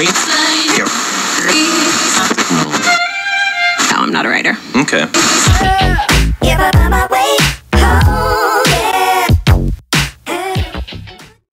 No, I'm not a writer. Okay.